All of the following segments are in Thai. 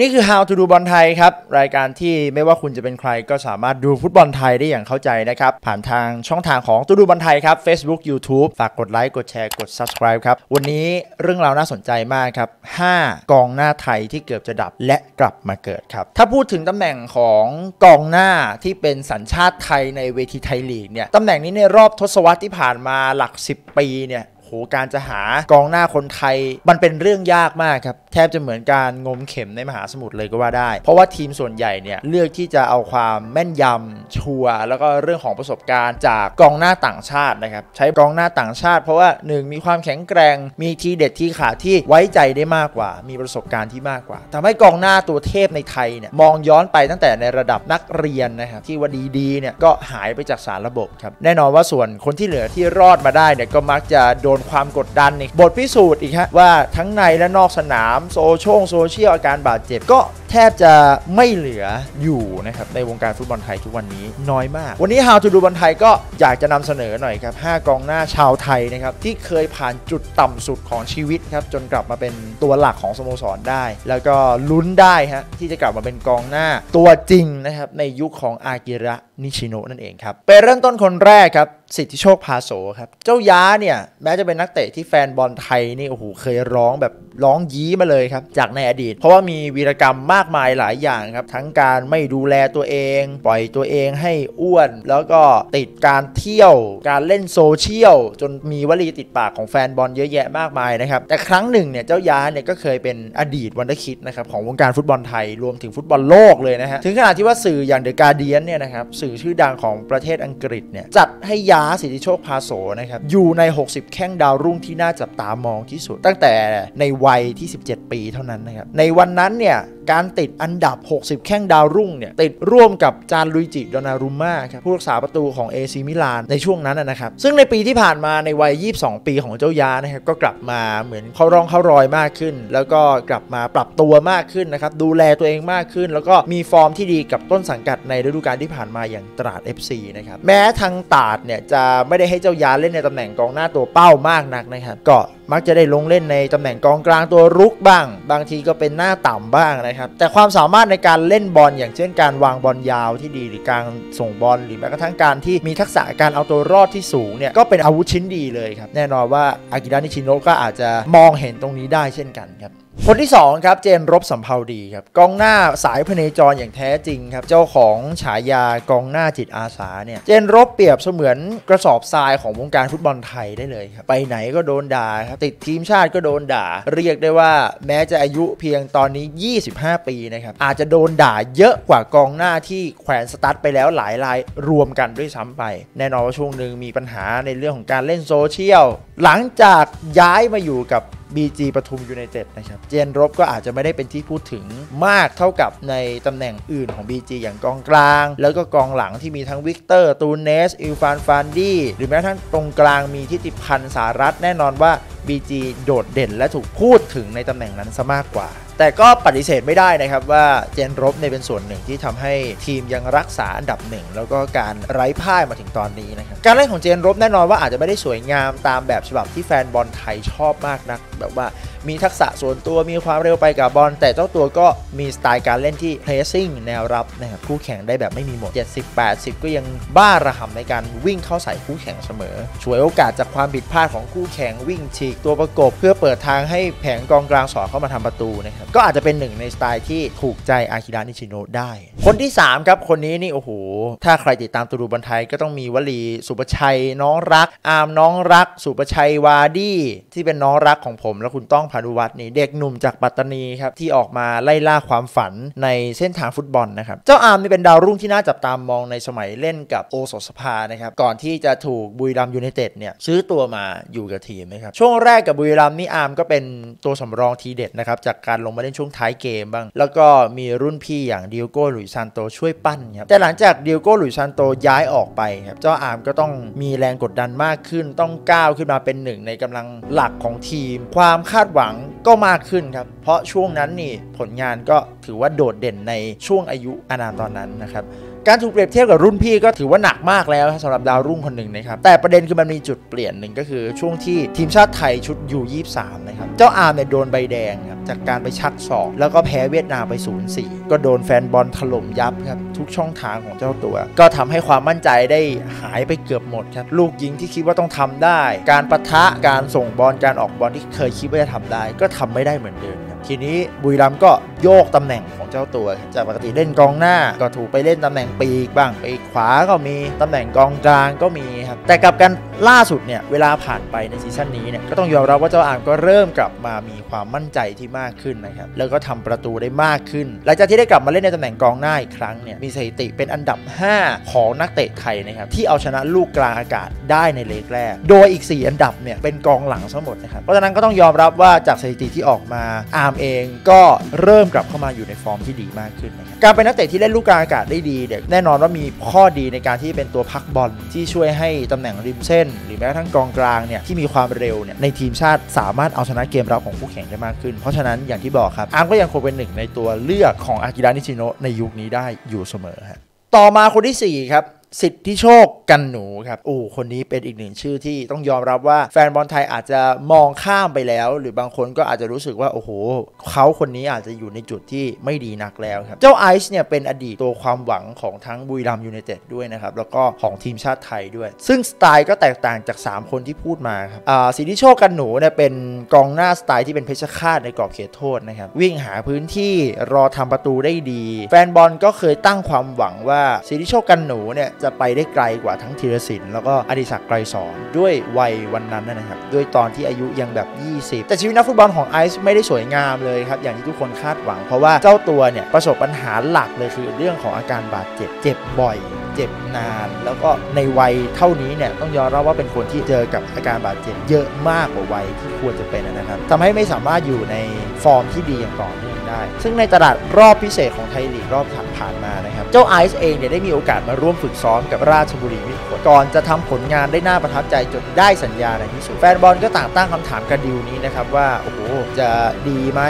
นี่คือ How to ดูบอลไทยครับ รายการที่ไม่ว่าคุณจะเป็นใครก็สามารถดูฟุตบอลไทยได้อย่างเข้าใจนะครับ ผ่านทางช่องทางของตูดูบอลไทยครับ Facebook YouTube ฝากกดไลค์กดแชร์กด Subscribe ครับ วันนี้เรื่องราวน่าสนใจมากครับ 5 กองหน้าไทยที่เกือบจะดับและกลับมาเกิดครับ ถ้าพูดถึงตำแหน่งของกองหน้าที่เป็นสัญชาติไทยในเวทีไทยลีกเนี่ยตำแหน่งนี้ในรอบทศวรรษที่ผ่านมาหลัก 10 ปีเนี่ย โหการจะหากองหน้าคนไทย มันเป็นเรื่องยากมากครับ แทบจะเหมือนการงมเข็มในมหาสมุทรเลยก็ว่าได้ เพราะว่าทีมส่วนใหญ่เนี่ยเลือกที่จะเอาความแม่นยำชัวร์แล้วก็เรื่องของประสบการณ์จากกองหน้าต่างชาตินะครับใช้กองหน้าต่างชาติ เพราะว่า 1 มีความแข็งแกร่งมีทีเด็ดที่ขาที่ไว้ใจได้มากกว่า มีประสบการณ์ที่มากกว่าทำให้กองหน้าตัวเทพในไทยเนี่ยมองย้อนไปตั้งแต่ในระดับนักเรียนนะครับที่ว่าดีๆเนี่ยก็หายไปจากสารระบบครับแน่นอนว่าส่วนคนที่เหลือที่รอดมาได้เนี่ยก็มักจะโดนความกดดันอีกบทพิสูจน์อีกฮะว่าทั้งในและนอกสนามโซเชียลโซเชียลอาการบาดเจ็บก็แทบจะไม่เหลืออยู่นะครับในวงการฟุตบอลไทยทุกวันนี้น้อยมาก วันนี้ How to ดูบอลไทยก็อยากจะนำเสนอหน่อยครับ 5 กองหน้าชาวไทยนะครับที่เคยผ่านจุดต่ำสุดของชีวิตครับจนกลับมาเป็นตัวหลักของสโมสรได้ แล้วก็ลุ้นได้ฮะที่จะกลับมาเป็นกองหน้าตัวจริงนะครับในยุคของอากิระนิชิโนะนั่นเองครับไปเริ่มต้นคนแรกครับสิทธิโชคภาโสครับ เจ้ายาเนี่ยแม้จะเป็นนักเตะที่แฟนบอลไทยนี่โอ้โหเคยร้องแบบร้องยี้มาเลยครับจากในอดีต เพราะว่ามีวีรกรรมมากมายหลายอย่างครับทั้งการไม่ดูแลตัวเอง ปล่อยตัวเองให้อ้วน แล้วก็ติดการเที่ยว การเล่นโซเชียลจนมีวลีติดปากของแฟนบอลเยอะแยะมากมายนะครับแต่ครั้งหนึ่งเนี่ยเจ้ายาเนี่ยก็เคยเป็นอดีต wonderkid นะครับของวงการฟุตบอลไทยรวมถึงฟุตบอลโลกเลยนะฮะถึงขนาดที่ว่าสื่ออย่าง The Guardian เนี่ยนะครับสื่อชื่อดังของประเทศอังกฤษเนี่ยจัดให้ยาสิทธิโชคภาโสนะครับอยู่ใน 60 แข้งดาวรุ่งที่น่าจับตามองที่สุด ตั้งแต่ในวัยที่ 17 ปีเท่านั้นนะครับในวันนั้นเนี่ย การติดอันดับ 60 แข้งดาวรุ่งเนี่ยติดร่วมกับจานลุยจิโดนารุม่าครับผู้รักษาประตูของเอซีมิลานในช่วงนั้นนะครับซึ่งในปีที่ผ่านมาในวัย 22 ปีของเจ้ายานะครับก็กลับมาเหมือนเข้าร่องเข้ารอยมากขึ้น แล้วก็กลับมาปรับตัวมากขึ้นนะครับดูแลตัวเองมากขึ้น แล้วก็มีฟอร์มที่ดีกับต้นสังกัดในฤดูกาลที่ผ่านมาอย่างตราด FC นะครับแม้ทางตาดเนี่ยจะไม่ได้ให้เจ้ายาเล่นในตำแหน่งกองหน้าตัวเป้ามากนักนะครับก็ มักจะได้ลงเล่นในตำแหน่งกองกลางตัวรุกบ้าง บางทีก็เป็นหน้าต่ำบ้างนะครับ แต่ความสามารถในการเล่นบอลอย่างเช่นการวางบอลยาวที่ดีหรือการส่งบอลหรือแม้กระทั่งการที่มีทักษะการเอาตัวรอดที่สูงเนี่ยก็เป็นอาวุธชิ้นดีเลยครับ แน่นอนว่าอากิระนิชิโนะก็อาจจะมองเห็นตรงนี้ได้เช่นกันครับ คนที่2ครับเจนรบสัมภาวดีครับกองหน้าสายพเนจรอย่างแท้จริงครับเจ้าของฉายากองหน้าจิตอาสาเนี่ยเจนรบเปรียบเสมือนกระสอบทรายของวงการฟุตบอลไทยได้เลยครับไปไหนก็โดนด่าครับติดทีมชาติก็โดนด่า เรียกได้ว่าแม้จะอายุเพียงตอนนี้ 25 ปีนะครับอาจจะโดนด่าเยอะกว่ากองหน้าที่แขวนสตั๊ดไปแล้วหลายรายรวมกันด้วยซ้ำไป แน่นอนว่าช่วงหนึ่งมีปัญหาในเรื่องของการเล่นโซเชียลหลังจากย้ายมาอยู่กับ BG ปทุมยูไนเต็ดนะครับ เจนรบก็อาจจะไม่ได้เป็นที่พูดถึงมากเท่ากับในตำแหน่งอื่นของ BG อย่างกองกลาง แล้วก็กองหลังที่มีทั้งวิกเตอร์ตูเนสอิลฟานฟานดี้หรือแม้กระทั่งตรงกลางมีฐิติพันธ์สารัชแน่นอนว่า BG โดดเด่นและถูกพูดถึงในตำแหน่งนั้นซะมากกว่า แต่ก็ปฏิเสธไม่ได้นะครับว่าเจนรบเนี่ยเป็นส่วนหนึ่งที่ทำให้ทีมยังรักษาอันดับหนึ่งแล้วก็การไร้พ่ายมาถึงตอนนี้นะครับการเล่นของเจนรบแน่นอนว่าอาจจะไม่ได้สวยงามตามแบบฉบับที่แฟนบอลไทยชอบมากนัก แบบว่า มีทักษะส่วนตัวมีความเร็วไปกับบอลแต่เจ้าตัวก็มีสไตล์การเล่นที่ pressing แนวรับนะครับคู่แข่งได้แบบไม่มีหมด 70-80 ก็ยังบ้าระห่ำในการวิ่งเข้าใส่คู่แข่งเสมอช่วยโอกาสจากความผิดพลาดของคู่แข่งวิ่งฉีกตัวประกบ เพื่อเปิดทางให้แผงกองกลางสอดเข้ามาทำประตูนะครับก็อาจจะเป็นหนึ่งในสไตล์ที่ถูกใจอากิระนิชิโนได้ คนที่ 3 ครับ คนนี้นี่โอ้โห ถ้าใครติดตามตูดูบอลไทยก็ต้องมีวลีสุประชัยน้องรัก อามน้องรัก สุประชัยวาดี้ที่เป็นน้องรักของผมและคุณต้องพานุวัฒน์นี่เด็กหนุ่มจากปัตตานีครับที่ออกมาไล่ล่าความฝันในเส้นทางฟุตบอลนะครับเจ้าอาร์มนี่เป็นดาวรุ่งที่น่าจับตามองในสมัยเล่นกับโอสถสภานะครับก่อนที่จะถูกบุรีรัมย์ยูไนเต็ดเนี่ยซื้อตัวมาอยู่กับทีมนะครับช่วงแรกกับบุรีรัมย์นี่อาร์มก็เป็นตัวสำรองทีเด็ดนะครับจากการลงมาเล่นช่วงท้ายเกมบ้าง แล้วก็มีรุ่นพี่อย่างดิโอโก้หลุยส์ซานโตช่วยปั้นครับแต่หลังจากดิโอโก้หลุยส์ซานโตย้ายออกไปครับเจ้าอาร์มก็ต้องมีแรงกดดันมากขึ้น ต้องก้าวขึ้นมาเป็นหนึ่งในกำลังหลักของทีม ความคาดหวังก็มากขึ้นครับ เพราะช่วงนั้นนี่ผลงานก็ถือว่าโดดเด่นในช่วงอายุอนาตอนนั้นนะครับ การถูกเปรียบเทียบกับรุ่นพี่ก็ถือว่าหนักมากแล้วสำหรับดาวรุ่งคนหนึ่งนะครับแต่ประเด็นคือมันมีจุดเปลี่ยนหนึ่งก็คือช่วงที่ทีมชาติไทยชุดยู23นะครับเจ้าอาร์มเนี่ยโดนใบแดงครับจากการไปชักศอกแล้วก็แพ้เวียดนามไป 0-4 ก็โดนแฟนบอลถล่มยับครับทุกช่องทางของเจ้าตัว ก็ทำให้ความมั่นใจได้หายไปเกือบหมดครับลูกยิงที่คิดว่าต้องทำได้ การปะทะการส่งบอลการออกบอลที่เคยคิดว่าจะทำได้ ก็ทำไม่ได้เหมือนเดิม ทีนี้บุรีรัมก็โยกตำแหน่งของเจ้าตัว จากปกติเล่นกองหน้า ก็ถูกไปเล่นตำแหน่งปีกบ้างปีกขวาก็มีตำแหน่งกองกลางก็มีครับแต่กับกันล่าสุดเนี่ยเวลาผ่านไปในซีซั่นนี้เนี่ยก็ต้องยอมรับว่าเจ้าอาร์มก็เริ่มกลับมามีความมั่นใจที่มากขึ้นนะครับแล้วก็ทำประตูได้มากขึ้น หลังจากที่ได้กลับมาเล่นในตำแหน่งกองหน้าอีกครั้งเนี่ยมีสถิติเป็นอันดับ 5 ของนักเตะไทยนะครับที่เอาชนะลูกกลางอากาศได้ในเลกแรก โดยอีก 4 อันดับเนี่ยเป็นกองหลังทั้งหมดนะครับเพราะฉะนั้นก็ต้องยอมรับว่าจากสถิติที่ออกมาอาร์มเองก็เริ่มกลับเข้ามาอยู่ในฟอร์มที่ดีมากขึ้นนะครับการเป็นนักเตะที่เล่นลูกกลางอากาศได้ดีเนี่ยแน่นอนว่ามีข้อดีในการที่เป็นตัวพักบอลที่ช่วยให้ตำแหน่งริมเส้น หรือแม้กระทั่งกองกลางเนี่ยที่มีความเร็วเนี่ยในทีมชาติสามารถเอาชนะเกมรับของคู่แข่งได้มากขึ้น เพราะฉะนั้นอย่างที่บอกครับอาร์มก็ยังคงเป็นหนึ่งในตัวเลือกของอากิระนิชิโนะในยุคนี้ได้อยู่เสมอฮะต่อมาคนที่4ครับ สิทธิโชคกันหนูครับโอ้คนนี้เป็นอีกหนึ่งชื่อที่ต้องยอมรับว่าแฟนบอลไทยอาจจะมองข้ามไปแล้ว หรือบางคนก็อาจจะรู้สึกว่าโอ้โหเขาคนนี้อาจจะอยู่ในจุดที่ไม่ดีนักแล้วครับ เจ้าไอซ์เนี่ยเป็นอดีตตัวความหวังของทั้งบุรีรัมยูไนเต็ดด้วยนะครับ แล้วก็ของทีมชาติไทยด้วย ซึ่งสไตล์ก็แตกต่างจาก 3 คนที่พูดมาครับอ่าสิทธิโชคกันหนูเนี่ยเป็นกองหน้าสไตล์ที่เป็นเพชรฆาตในกรอบเขตโทษนะครับวิ่งหาพื้นที่รอทำประตูได้ดี แฟนบอลก็เคยตั้งความหวังว่าสิทธิโชคกันหนูเนี่ยจะไปได้ไกลกว่าทั้งธีรศิลป์แล้วก็อดิศักดิ์ไกรสอนด้วยวัยวันนั้นนะครับ ด้วยตอนที่อายุยังแบบ 20 แต่ชีวิตนักฟุตบอลของไอซ์ไม่ได้สวยงามเลยครับ อย่างที่ทุกคนคาดหวัง เพราะว่าเจ้าตัวเนี่ยประสบปัญหาหลักเลยคือเรื่องของอาการบาดเจ็บ เจ็บบ่อยเจ็บนาน แล้วก็ในวัยเท่านี้เนี่ยต้องยอมรับว่าเป็นคนที่เจอกับอาการบาดเจ็บเยอะมากกว่าวัยที่ควรจะเป็นนะครับทำให้ไม่สามารถอยู่ในฟอร์มที่ดีอย่างต่อเนื่อง ได้ ซึ่งในตลาดรอบพิเศษของไทยลีกรอบผ่านมานะครับ เจ้าไอซ์เองเนี่ยได้มีโอกาสมาร่วมฝึกซ้อมกับราชบุรีมิตรผลก่อนจะทำผลงานได้น่าประทับใจจนได้สัญญาในที่สุด แฟนบอลก็ต่างตั้งคำถามกันดีลนี้นะครับว่า โอ้โห จะดีไหม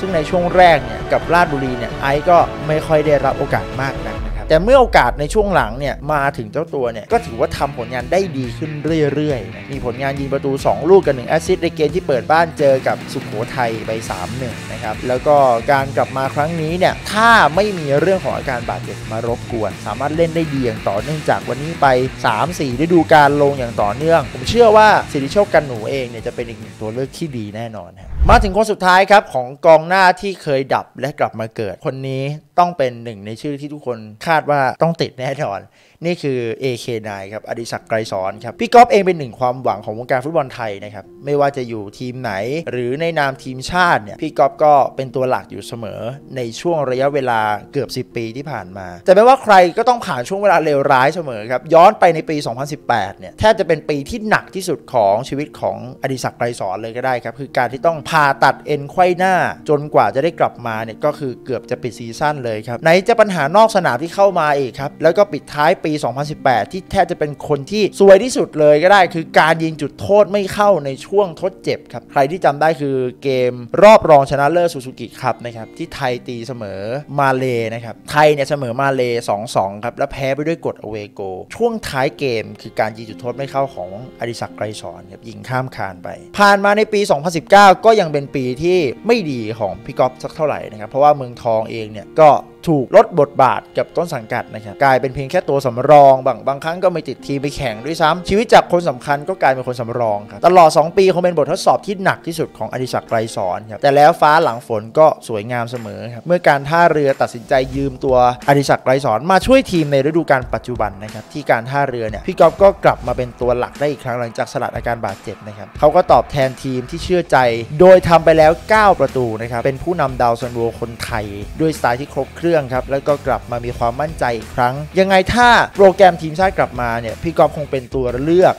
ซึ่งในช่วงแรกเนี่ยกับราชบุรีเนี่ยไอซ์ก็ไม่ค่อยได้รับโอกาสมากนัก แต่เมื่อโอกาสในช่วงหลังเนี่ยมาถึงเจ้าตัวเนี่ยก็ถือว่าทำผลงานได้ดีขึ้นเรื่อยๆนะมีผลงานยิงประตู 2 ลูกกับ1 assist ในเกมที่เปิดบ้านเจอกับสุขโขทัยไป3-1นะครับแล้วก็การกลับมาครั้งนี้เนี่ยถ้าไม่มีเรื่องของอาการบาดเจ็บมารบกวน สามารถเล่นได้ดีอย่างต่อเนื่องจากวันนี้ไป 3-4ฤดูกาลลงอย่างต่อเนื่อง ผมเชื่อว่าสิริโชคกันหนูเองเนี่ยจะเป็นอีกหนึ่งตัวเลือกที่ดีแน่นอนครับ มาถึงคนสุดท้ายครับของกองหน้าที่เคยดับและกลับมาเกิด คนนี้ต้องเป็นหนึ่งในชื่อที่ทุกคนคาดว่าต้องติดแน่นอนนี่คือ AK9 ครับอดิศักดิ์ไกรสอนครับพี่ก๊อฟเองเป็นหนึ่งความหวังของวงการฟุตบอลไทยนะครับไม่ว่าจะอยู่ทีมไหน หรือในนามทีมชาติเนี่ยพี่ก๊อฟก็เป็นตัวหลักอยู่เสมอ ในช่วงระยะเวลาเกือบ 10 ปีที่ผ่านมา แต่ไม่ว่าใครก็ต้องผ่านช่วงเวลาเลวร้ายเสมอครับย้อนไปในปี 2018 เนี่ยแทบจะเป็นปีที่หนักที่สุดของชีวิตของอดิศักดิ์ไกรสอนเลยก็ได้ครับคือการที่ต้องผ่าตัดเอ็นไขว้หน้า จนกว่าจะได้กลับมาเนี่ยก็คือเกือบจะปิดซีซั่นเลยครับไหนจะปัญหานอกสนามที่เข้ามาอีกครับแล้วก็ปิดท้ายปีี 2018 ที่แทบจะเป็นคนที่ซวยที่สุดเลยก็ได้ คือการยิงจุดโทษไม่เข้าในช่วงทดเจ็บครับ ใครที่จำได้คือเกมรอบรองชนะเลิศซูซูกิคัพนะครับ ที่ไทยตีเสมอมาเลนะครับ ไทยเนี่ยเสมอมาเล 2-2 ครับ แล้วแพ้ไปด้วยกฎ away goal ช่วงท้ายเกมคือการยิงจุดโทษไม่เข้าของอดิศักดิ์ไกรษรครับยิงข้ามคานไป ผ่านมาในปี 2019 ก็ยังเป็นปีที่ไม่ดีของพี่ก๊อฟสักเท่าไหร่นะครับเพราะว่าเมืองทองเองเนี่ยก็ ถูกลดบทบาทกับต้นสังกัดนะครับกลายเป็นเพียงแค่ตัวสำรอง บางบางครั้งก็ไม่ติดทีมไปแข่งด้วยซ้ำชีวิตจากคนสำคัญก็กลายเป็นคนสำรองครับตลอด 2 ปีคงเป็นบททดสอบที่หนักที่สุดของอดิศักดิ์ไกรษรครับแต่แล้วฟ้าหลังฝนก็สวยงามเสมอครับเมื่อการท่าเรือตัดสินใจยืมตัวอดิศักดิ์ไกรษรมาช่วยทีมในฤดูกาลปัจจุบันนะครับที่การท่าเรือเนี่ยพี่ก๊อฟก็กลับมาเป็นตัวหลักได้อีกครั้งหลังจากสลัดอาการบาดเจ็บนะครับเขาก็ตอบแทนทีมที่เชื่อใจ โดยทำไปแล้ว 9 ประตูนะครับเป็นผู้นำดาวซัลโวคนไทยด้วยสไตล์ที่ครบเครื่องครับแล้วก็กลับมามีความมั่นใจอีกครั้ง ยังไงถ้าโปรแกรมทีมชาติกลับมาเนี่ยพี่ก๊อฟคงเป็นตัวเลือก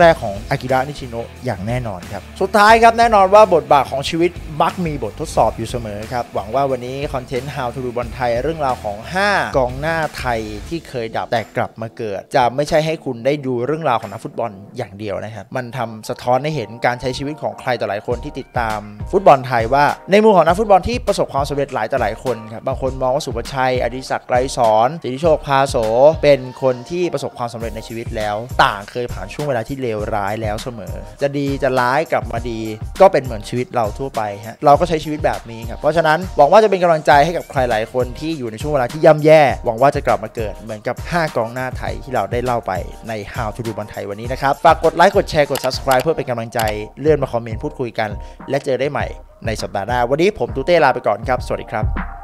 แรก ๆ ของอากิระนิชิโนะอย่างแน่นอนครับสุดท้ายครับแน่นอนว่าบทบาทของชีวิตมักมีบททดสอบอยู่เสมอครับหวังว่าวันนี้คอนเทนต์ How to do บอลไทยเรื่องราวของ 5 กองหน้าไทยที่เคยดับแต่กลับมาเกิด จะไม่ใช่ให้คุณได้ดูเรื่องราวของนักฟุตบอลอย่างเดียวนะครับมันทำสะท้อนให้เห็นการใช้ชีวิตของใครต่อหลายคนที่ติดตามฟุตบอลไทยว่า ในมุมของนักฟุตบอลที่ประสบความสำเร็จหลายต่อหลายคนครับบางคนมองว่าสุปชัย อดิศักดิ์ไรสอนสิทธิโชคพาโส เป็นคนที่ประสบความสำเร็จในชีวิตแล้ว ต่างเคยผ่านช่วงเวลาที่เลวร้ายแล้วเสมอ จะดีจะร้ายกลับมาดี ก็เป็นเหมือนชีวิตเราทั่วไปฮะเราก็ใช้ชีวิตแบบนี้ครับเพราะฉะนั้นหวังว่าจะเป็นกำลังใจให้กับใครหลายคนที่อยู่ในช่วงเวลาที่ย่ำแย่ หวังว่าจะกลับมาเกิดเหมือนกับ 5 กองหน้าไทยที่เราได้เล่าไปใน How to do บอลไทยวันนี้นะครับฝากกดไลค์กดแชร์กด subscribe เพื่อเป็นกำลังใจเลื่อนมาคอมเมนต์พูดคุยกัน และเจอได้ใหม่ในสัปดาห์หน้า วันนี้ผมตูเต้ลาไปก่อนครับ สวัสดีครับ